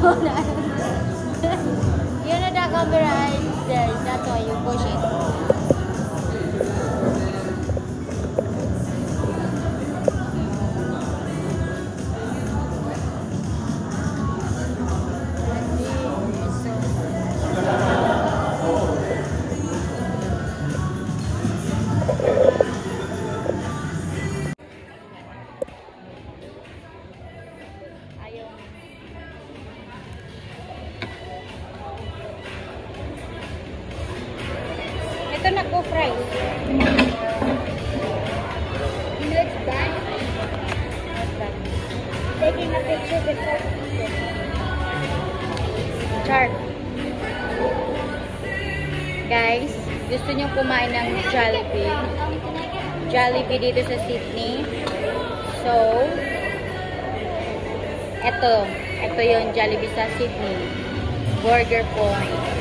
そう。Taking a picture before. Chart. Guys, gusto nyo kumain ng Jollibee. Jollibee dito sa Sydney. So, eto. Eto yung Jollibee sa Sydney. Border Point.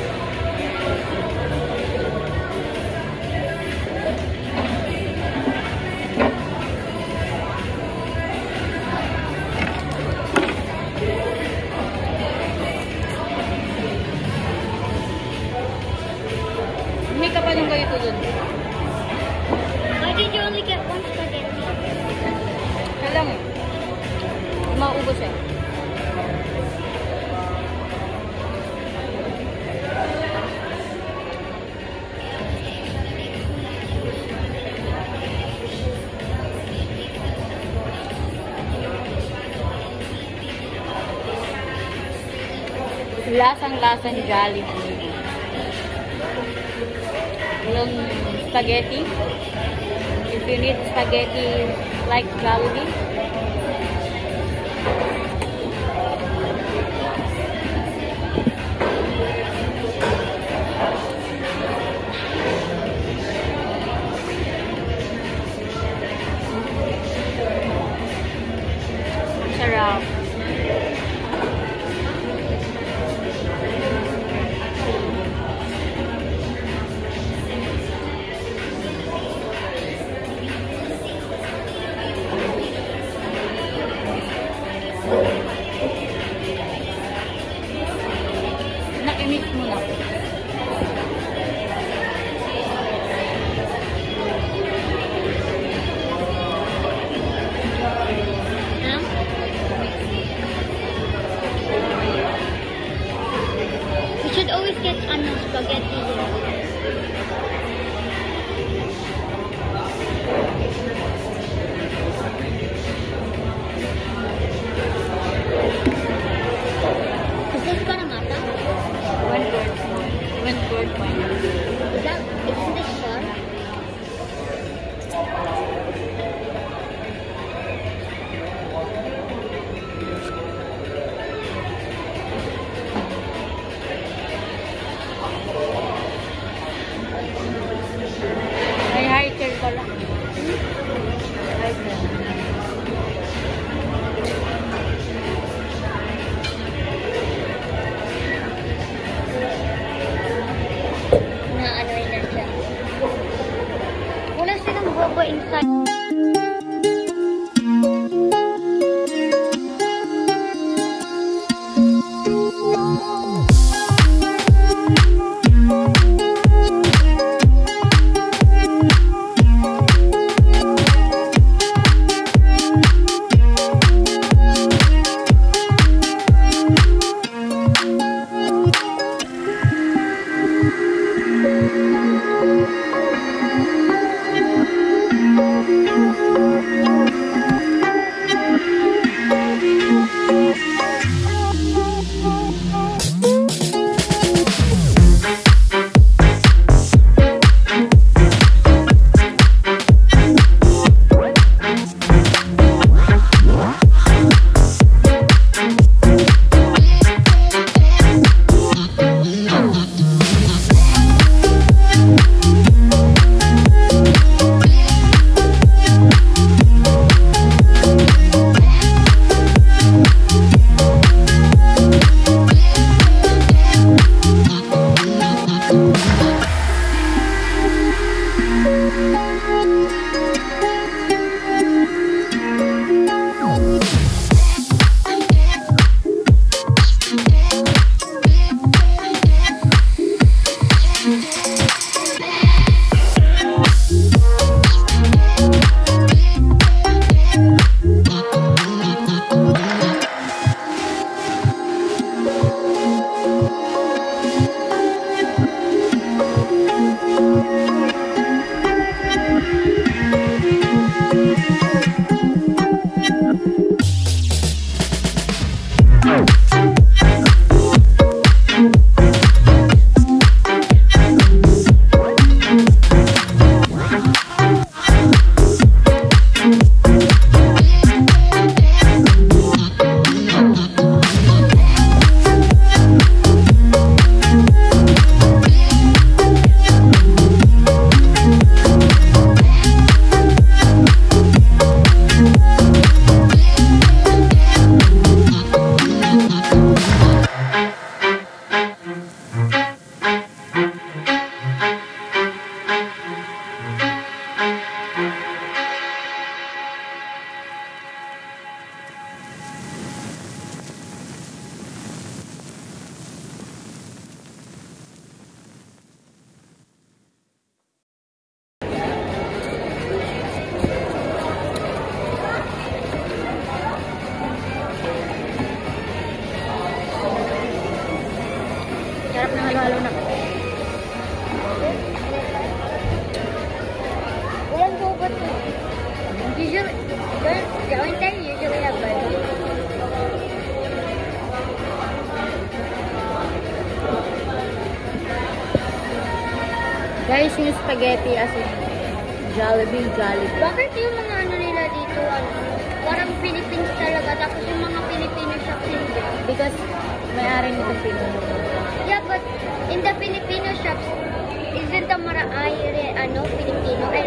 lasang-lasang Jollibee. Yung spaghetti. If you need spaghetti like Jollibee, Guys, yung spaghetti as in Jollibee, Jollibee. Bakit yung mga ano nila dito, ano, parang Philippines talaga, tapos yung mga Filipino shops hindi? Because may-ari nito Pinoy. Yeah, but in the Filipino shops, isn't the maraay, re- ano, Filipino? Ay,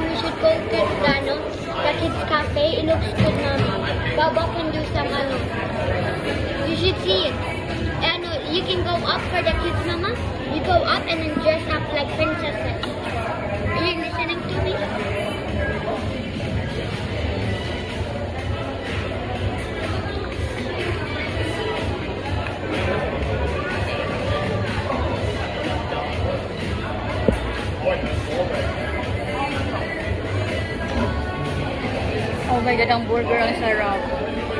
time. We should go to the ano, the kids cafe. It looks good, mama. Baba can do some ano. You should see it. And uh, you can go up for the kids, mama. You go up and then dress up like princesses. Are you listening to me? My God, ang burger ang sarap.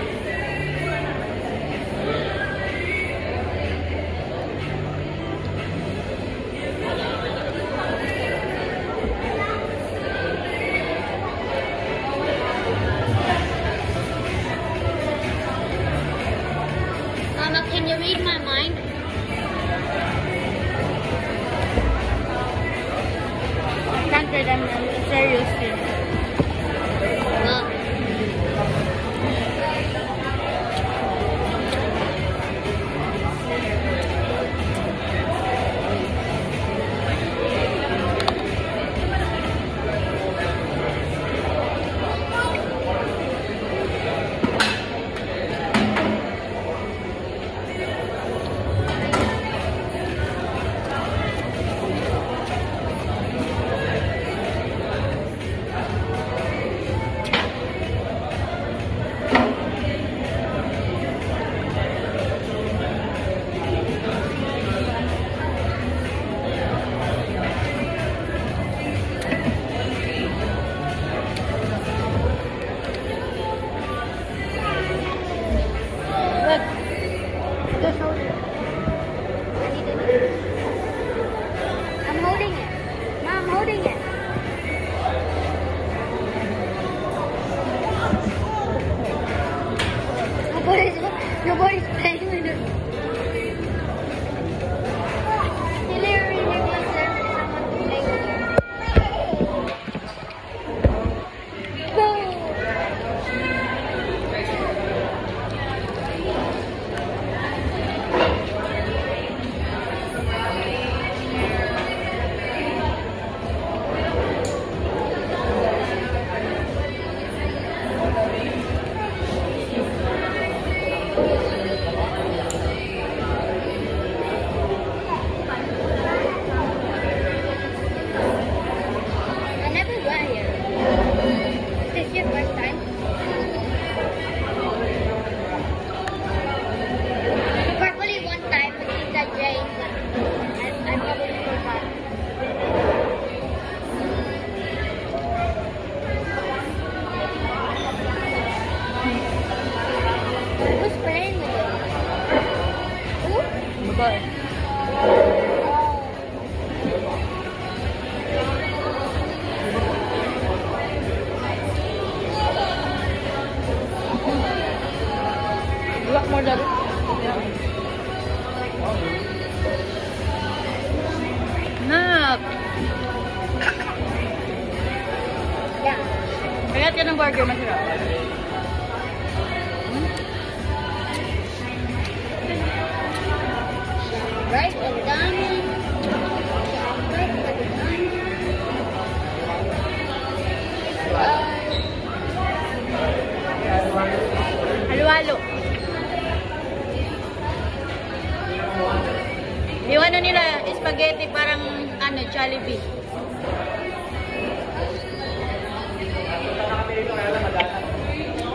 Jollibee.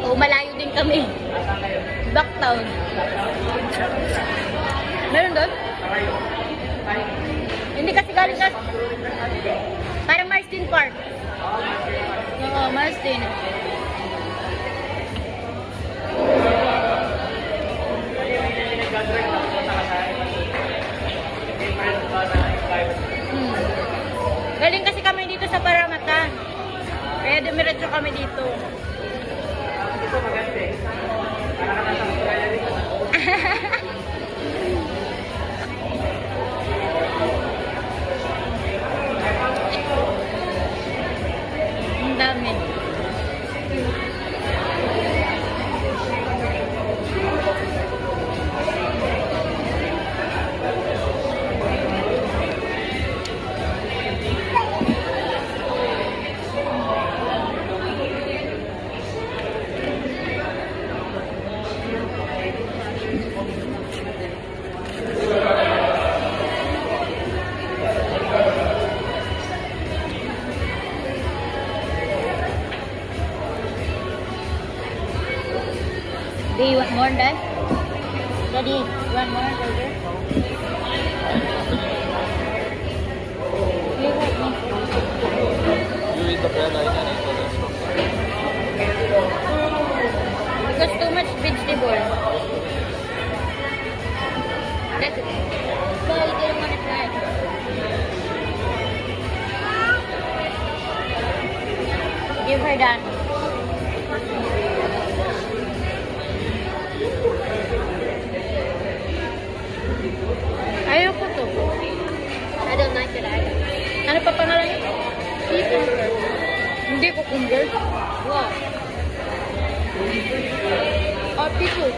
Oo, malayo din kami. Backtown. Meron doon? Hindi kasi galing ka. Parang Marsden Park. Oo, Marsden. Kaya dumiretso kami dito. Ang Daddy, you want more burger? You eat the bread, I can eat the rest of it. Because too much vegetable. That's it. Didn't want to try. Give her that. Ayoko to. I don't like it either. Ano pa pangalan niya? Cucumber. Hindi ko kumber. What? Oh, pickle.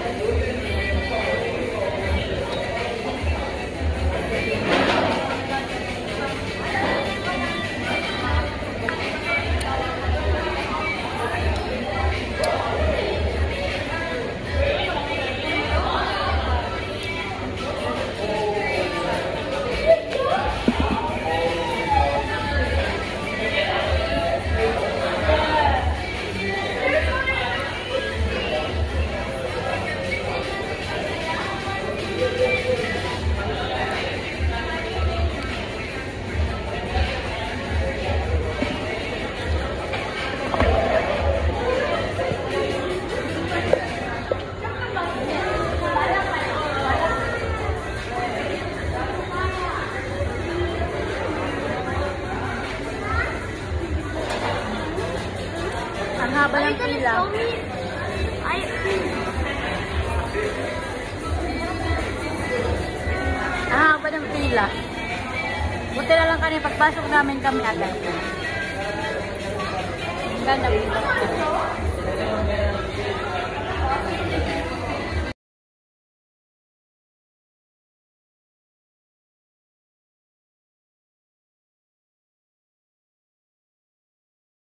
Haba ng pila. I, Ang haba ng pila. Buti na lang kanina pagpasok namin kami agad. Ang ganda.